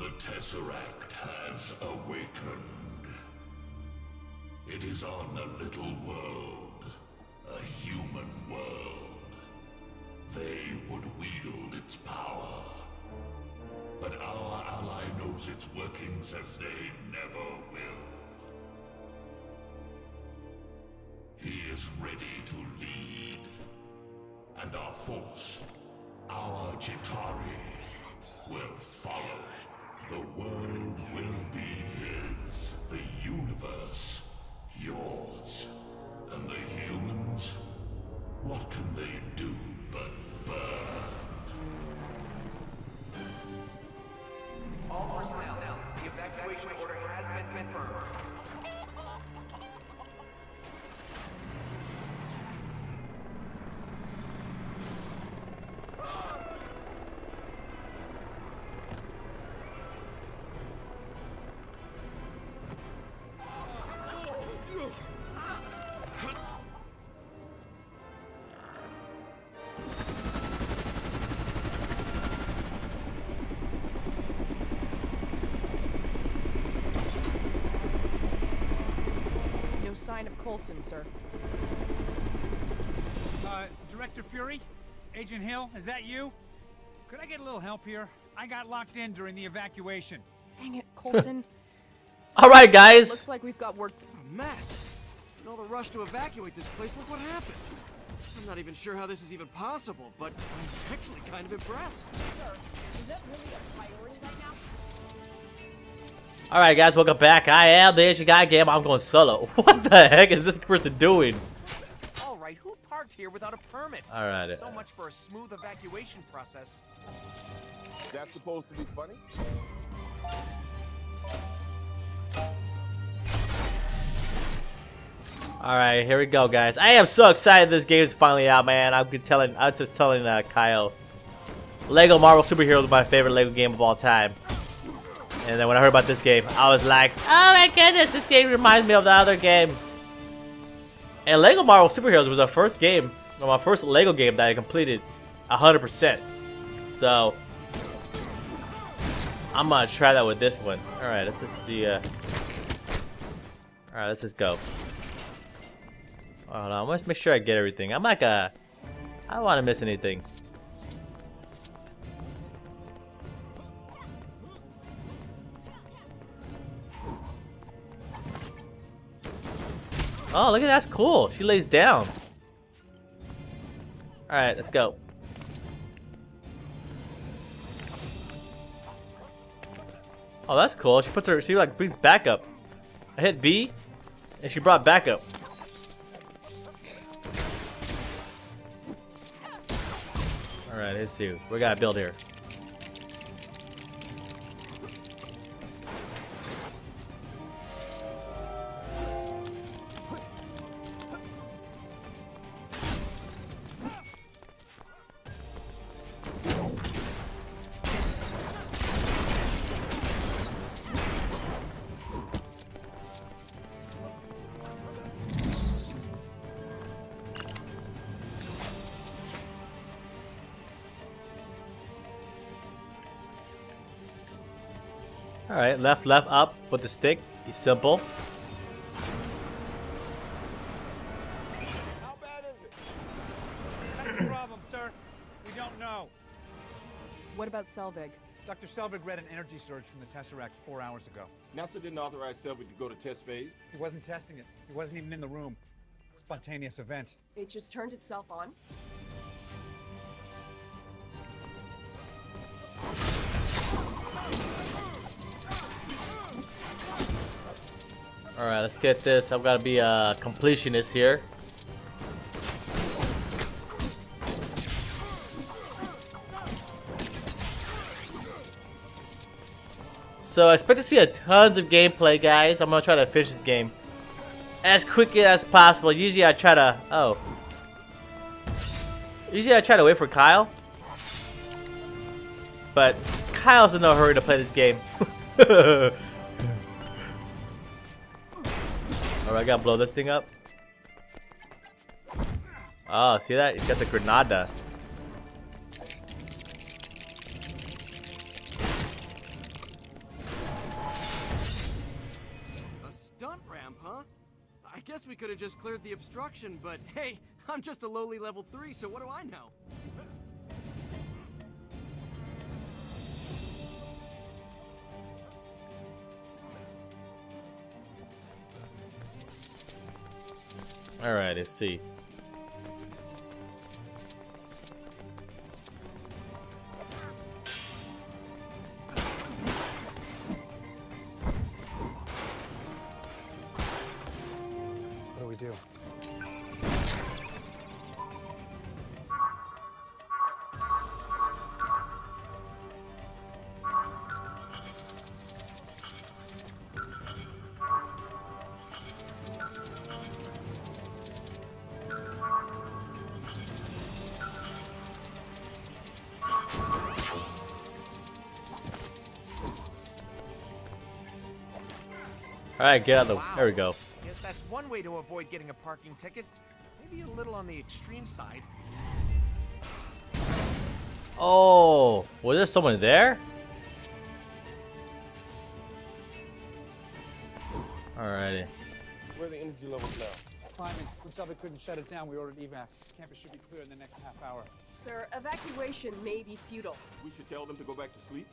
The Tesseract has awakened. It is on a little world, a human world. They would wield its power. But our ally knows its workings as they never will. He is ready to lead. And our force, our Chitauri, will follow. The world will be his. The universe, yours. And the humans? What can they do but sign of Coulson, sir. Uh, Director Fury? Agent Hill, is that you? Could I get a little help here? I got locked in during the evacuation. Dang it, Coulson. All right, guys. Looks like we've got work. A mess. In all the rush to evacuate this place, look what happened. I'm not even sure how this is even possible, but I'm actually kind of impressed. Sir, is that really a priority right now? All right, guys, welcome back. I am the Asian Guy Game. I'm going solo. What the heck is this person doing? All right, who parked here without a permit? All right. So much for a smooth evacuation process. That's supposed to be funny? All right, here we go, guys. I am so excited this game is finally out, man. I'm telling, I'm just telling uh, Kyle. Lego Marvel Superheroes is my favorite Lego game of all time. And then when I heard about this game, I was like, oh my goodness, this game reminds me of the other game. And Lego Marvel Superheroes was our first game, my first Lego game that I completed 100%. So, I'm gonna try that with this one. All right, let's just see. Uh... All right, let's just go. Hold on, let's make sure I get everything. I'm like a, I don't want to miss anything. Oh, look at that's cool. She lays down. All right, let's go. Oh, that's cool. She puts her, she like brings backup. I hit B, and she brought backup. All right, let's see. We gotta build here. All right, left, left, up with the stick. Be simple. How bad is it? That's the problem, sir. We don't know. What about Selvig? Dr. Selvig read an energy surge from the Tesseract four hours ago. NASA didn't authorize Selvig to go to test phase. He wasn't testing it. He wasn't even in the room. Spontaneous event. It just turned itself on? All right, let's get this. I've got to be a completionist here. So I expect to see a tons of gameplay, guys. I'm gonna try to finish this game as quickly as possible. Usually I try to. Oh. Usually I try to wait for Kyle. But Kyle's in no hurry to play this game. Alright, I gotta blow this thing up. Oh, see that? It's got the Granada. A stunt ramp, huh? I guess we could have just cleared the obstruction, but hey, I'm just a lowly level 3, so what do I know? Alright, let's see. Alright, get out of the... There we go. Guess that's one way to avoid getting a parking ticket. Maybe a little on the extreme side. Oh, was there someone there? Alrighty. Where are the energy levels now? Climbing. When Selvig couldn't shut it down, we ordered evac. Campus should be clear in the next half hour. Sir, evacuation may be futile. We should tell them to go back to sleep.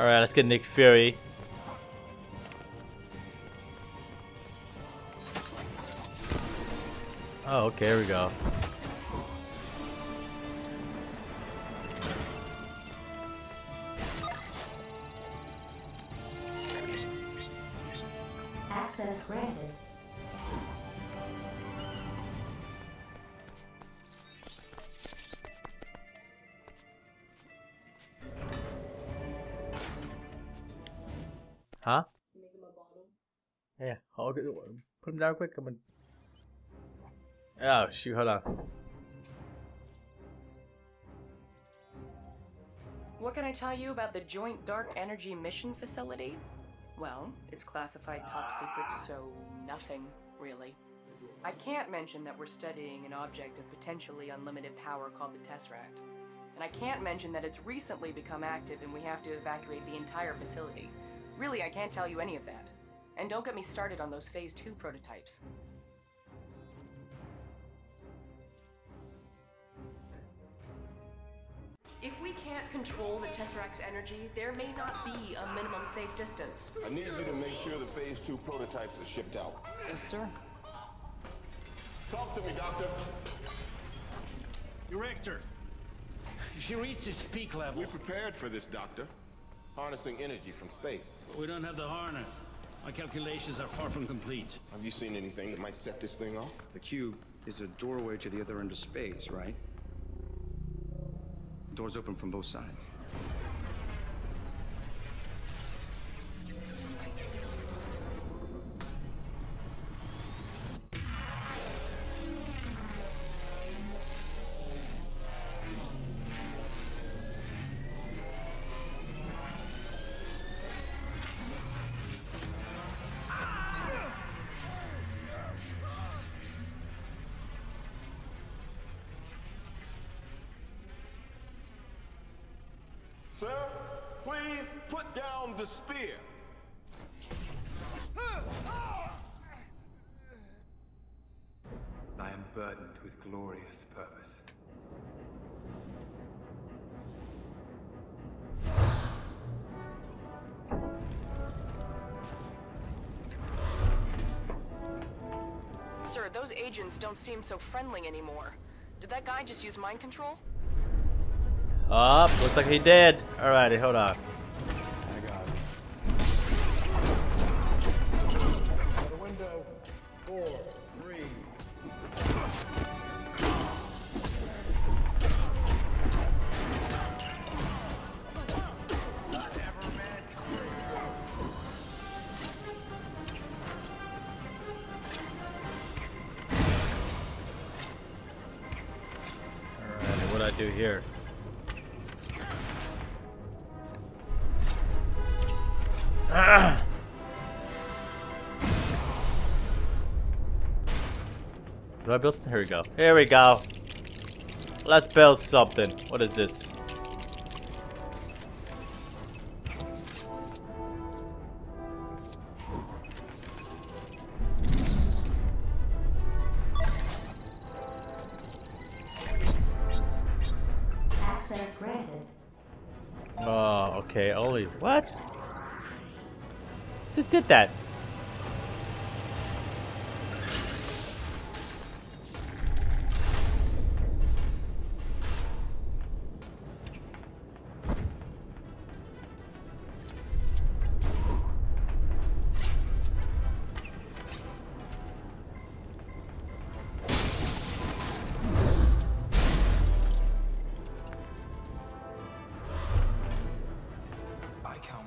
Alright, let's get Nick Fury. Oh, okay, here we go. Put him down quick. I'm gonna... Oh shoot, hold on. What can I tell you about the Joint Dark Energy Mission Facility? Well, it's classified top secret, so nothing, really. I can't mention that we're studying an object of potentially unlimited power called the Tesseract. And I can't mention that it's recently become active and we have to evacuate the entire facility. Really, I can't tell you any of that. And don't get me started on those Phase 2 prototypes. If we can't control the Tesseract's energy, there may not be a minimum safe distance. I need you to make sure the phase two prototypes are shipped out. Yes, sir. Talk to me, Doctor. Director, she reaches peak level. We prepared for this, Doctor. Harnessing energy from space. But We don't have the harness. My calculations are far from complete. Have you seen anything that might set this thing off? The cube is a doorway to the other end of space, right? Doors open from both sides. Sir, please put down the spear. I am burdened with glorious purpose. Sir, those agents don't seem so friendly anymore. Did that guy just use mind control? Up, looks like he did. Alrighty, hold on. I got it. The window. Four, three. Alrighty, what do I do here? Build some? Here we go. Here we go. Let's build something. What is this? Access granted. Oh, okay. Only what? Just did that.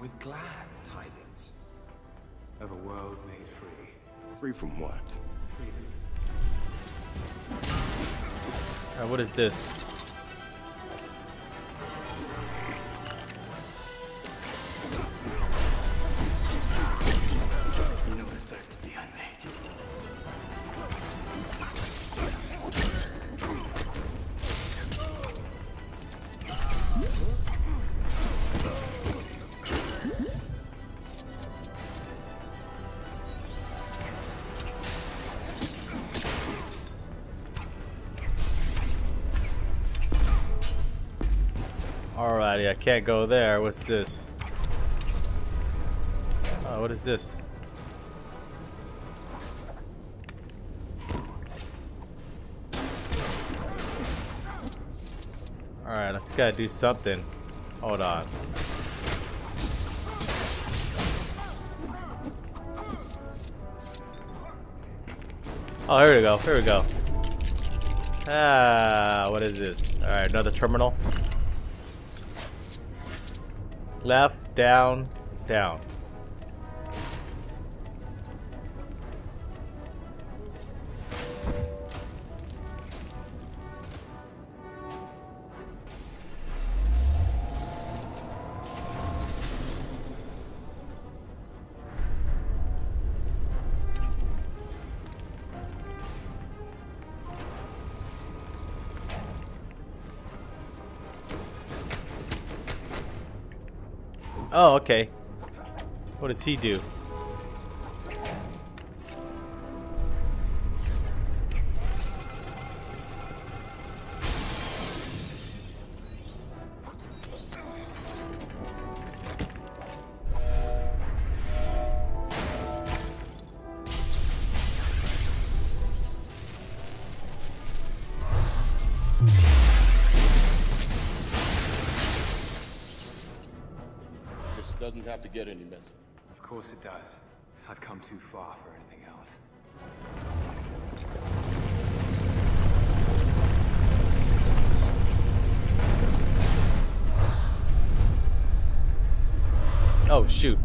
With glad tidings of a world made free. Free from what? Freedom. Uh, what is this? Alrighty, I can't go there. What's this? Oh, what is this? Alright, let's gotta do something. Hold on. Oh, here we go. Here we go. Ah, what is this? Alright, another terminal. Left, down, down. Oh, okay. What does he do? Doesn't have to get any messier. Of course it does. I've come too far for anything else. Oh, shoot.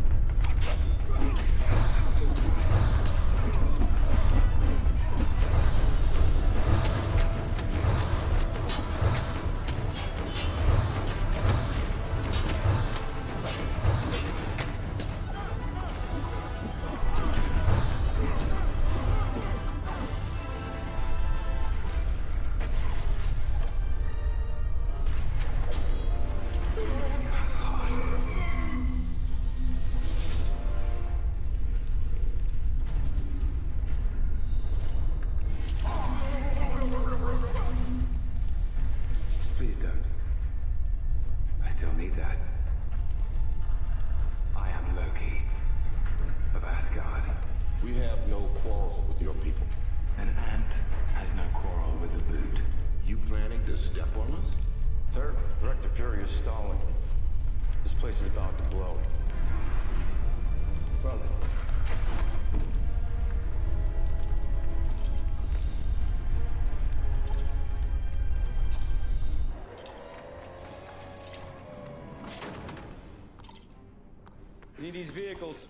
Need these vehicles.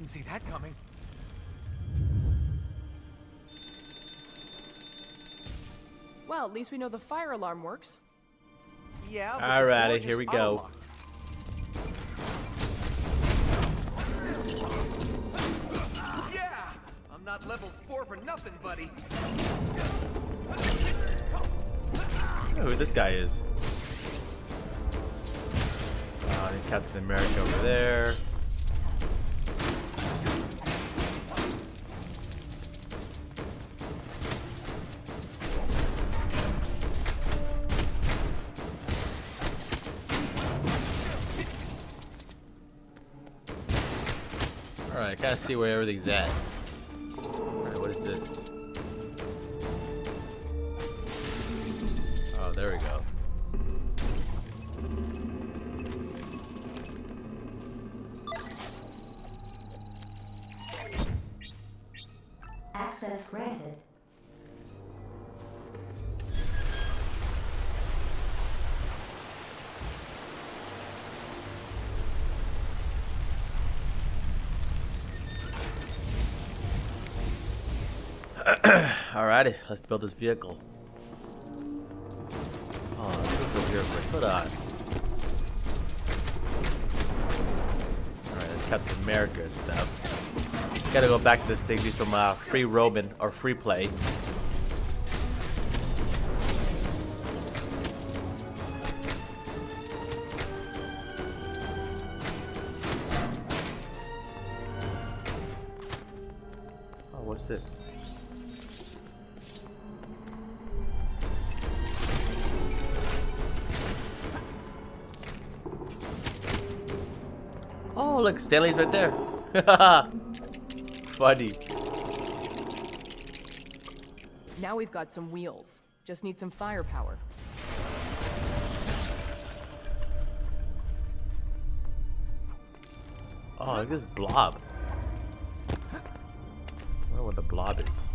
Didn't see that coming. Well, at least we know the fire alarm works. Yeah, but the Alrighty, here we go. auto-locked. Yeah! I'm not level 4 for nothing, buddy. I know who this guy is. Uh, Captain America over there. Alright, I gotta see where everything's at. Alright, what is this? Oh, there we go. Access granted. Let's build this vehicle. Oh, let's fix over here. Hold on. Alright, that's Captain America stuff. Gotta go back to this thing, do some uh, free roaming or free play. Stan Lee's right there. Funny. Now we've got some wheels. Just need some firepower. Oh, look at this blob. I wonder what the blob is.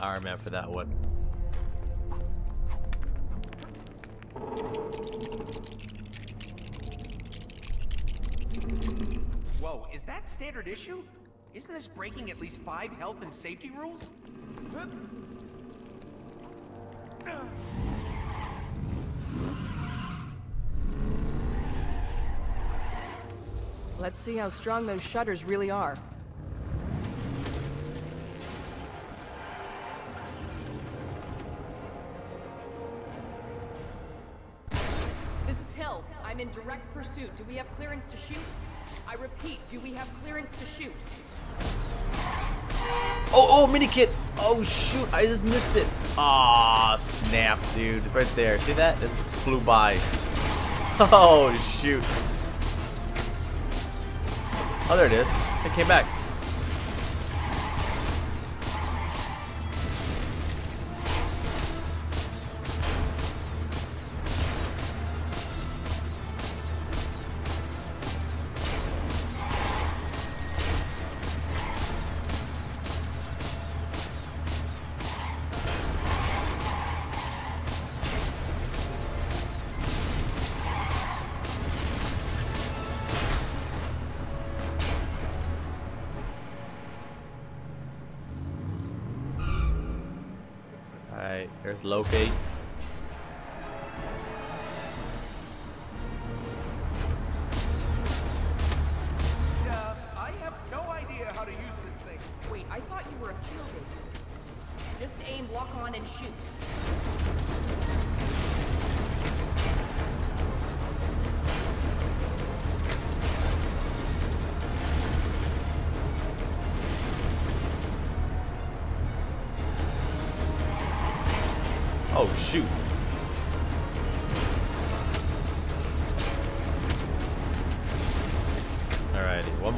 Iron Man for that one. Whoa, is that standard issue? Isn't this breaking at least five health and safety rules? Let's see how strong those shutters really are. Pursuit. Do we have clearance to shoot? I repeat, do we have clearance to shoot? Oh, oh, mini kit! Oh shoot, I just missed it. Ah, snap, dude. Right there. See that? This flew by. Oh shoot. Oh, there it is. It came back. There's Loki.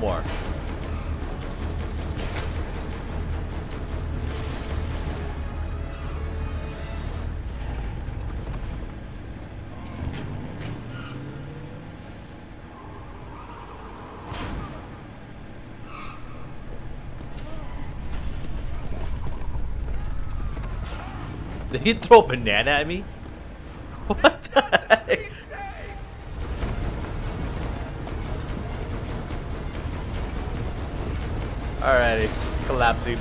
More. Did he throw a banana at me? Collapsing.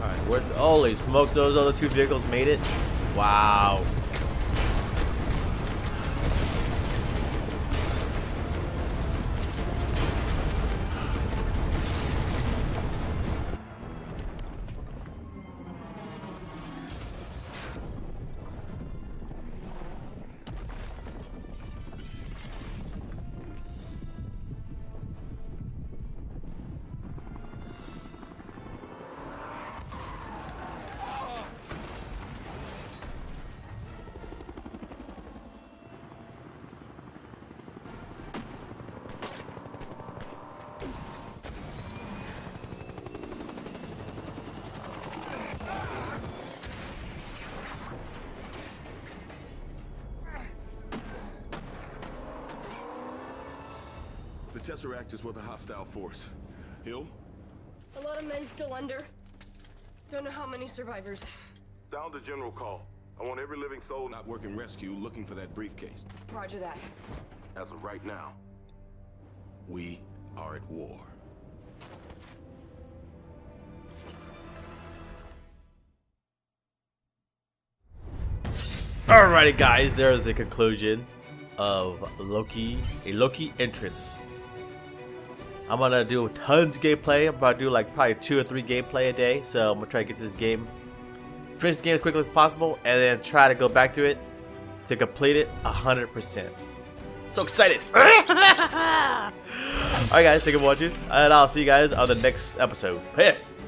Alright, where's holy smokes those other two vehicles made it? Wow. Tesseract is with a hostile force. Hill? A lot of men still under. Don't know how many survivors. Sound the general call. I want every living soul not working rescue looking for that briefcase. Roger that. As of right now, we are at war. Alrighty guys, there's the conclusion of Loki, a Loki entrance. I'm gonna do tons of gameplay. I'm about to do like probably two or three gameplay a day. So I'm gonna try to get to this game, finish the game as quickly as possible, and then try to go back to it to complete it 100%. So excited! Alright guys, thank you for watching, and I'll see you guys on the next episode. Peace!